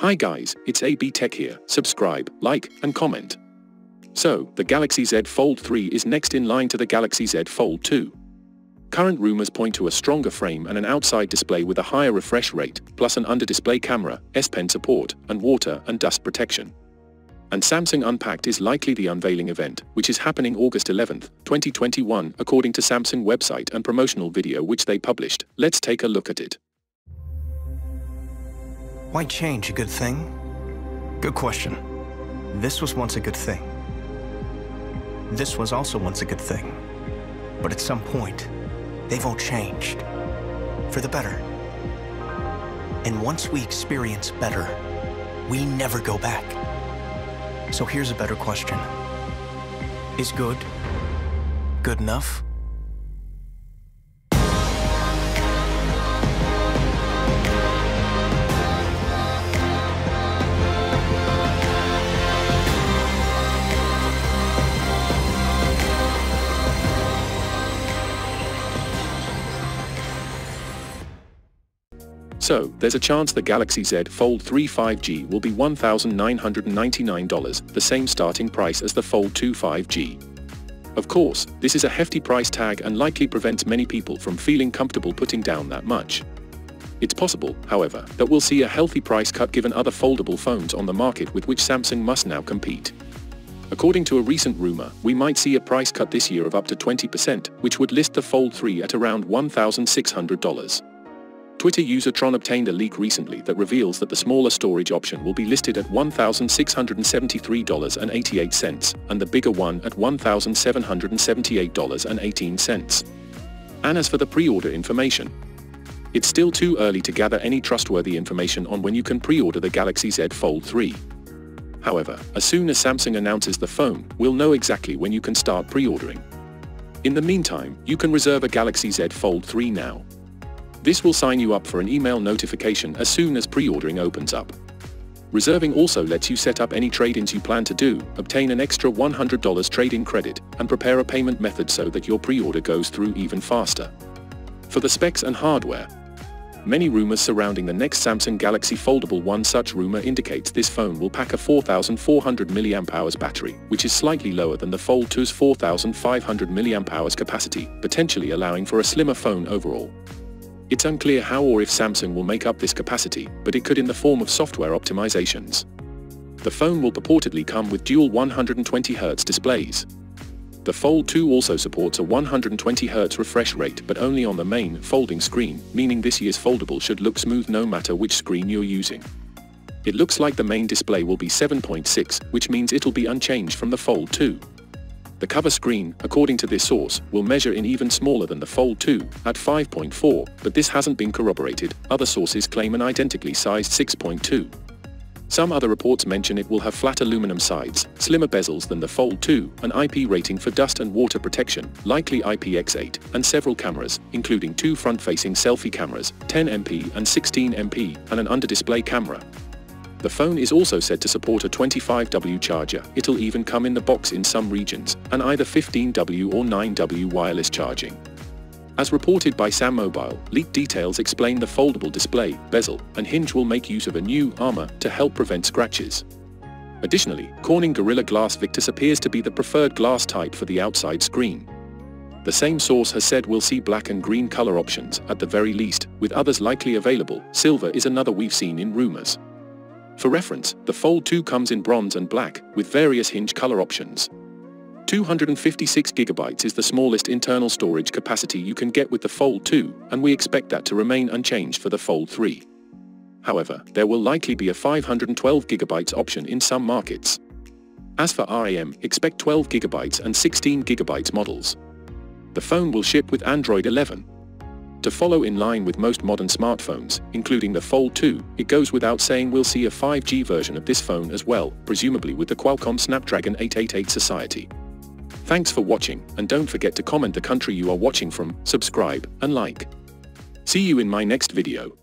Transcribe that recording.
Hi guys, it's Abtek here, subscribe, like, and comment. So, the Galaxy Z Fold 3 is next in line to the Galaxy Z Fold 2. Current rumors point to a stronger frame and an outside display with a higher refresh rate, plus an under-display camera, S Pen support, and water and dust protection. And Samsung Unpacked is likely the unveiling event, which is happening August 11, 2021, according to Samsung website and promotional video which they published. Let's take a look at it. Why change a good thing? Good question. This was once a good thing. This was also once a good thing. But at some point, they've all changed. For the better. And once we experience better, we never go back. So here's a better question. Is good good enough? So, there's a chance the Galaxy Z Fold 3 5G will be $1,999, the same starting price as the Fold 2 5G. Of course, this is a hefty price tag and likely prevents many people from feeling comfortable putting down that much. It's possible, however, that we'll see a healthy price cut given other foldable phones on the market with which Samsung must now compete. According to a recent rumor, we might see a price cut this year of up to 20%, which would list the Fold 3 at around $1,600. Twitter user Tron obtained a leak recently that reveals that the smaller storage option will be listed at $1,673.88 and the bigger one at $1,778.18. And as for the pre-order information, it's still too early to gather any trustworthy information on when you can pre-order the Galaxy Z Fold 3. However, as soon as Samsung announces the phone, we'll know exactly when you can start pre-ordering. In the meantime, you can reserve a Galaxy Z Fold 3 now. This will sign you up for an email notification as soon as pre-ordering opens up. Reserving also lets you set up any trade-ins you plan to do, obtain an extra $100 trade-in credit, and prepare a payment method so that your pre-order goes through even faster. For the specs and hardware, many rumors surrounding the next Samsung Galaxy Foldable One such rumor indicates this phone will pack a 4400 mAh battery, which is slightly lower than the Fold 2's 4500 mAh capacity, potentially allowing for a slimmer phone overall. It's unclear how or if Samsung will make up this capacity, but it could in the form of software optimizations. The phone will purportedly come with dual 120Hz displays. The Fold 2 also supports a 120Hz refresh rate but only on the main, folding screen, meaning this year's foldable should look smooth no matter which screen you're using. It looks like the main display will be 7.6, which means it'll be unchanged from the Fold 2. The cover screen, according to this source, will measure in even smaller than the Fold 2, at 5.4, but this hasn't been corroborated, other sources claim an identically sized 6.2. Some other reports mention it will have flat aluminum sides, slimmer bezels than the Fold 2, an IP rating for dust and water protection, likely IPX8, and several cameras, including two front-facing selfie cameras, 10MP and 16MP, and an under-display camera, the phone is also said to support a 25W charger. It'll even come in the box in some regions, and either 15W or 9W wireless charging. As reported by Sam Mobile, leaked details explain the foldable display, bezel, and hinge will make use of a new armor to help prevent scratches. Additionally, Corning Gorilla Glass Victus appears to be the preferred glass type for the outside screen. The same source has said we'll see black and green color options, at the very least, with others likely available. Silver is another we've seen in rumors. For reference, the Fold 2 comes in bronze and black, with various hinge color options. 256GB is the smallest internal storage capacity you can get with the Fold 2, and we expect that to remain unchanged for the Fold 3. However, there will likely be a 512GB option in some markets. As for RAM, expect 12GB and 16GB models. The phone will ship with Android 11, to follow in line with most modern smartphones, including the Fold 2, it goes without saying we'll see a 5G version of this phone as well, presumably with the Qualcomm Snapdragon 888 Society. Thanks for watching, and don't forget to comment the country you are watching from, subscribe, and like. See you in my next video.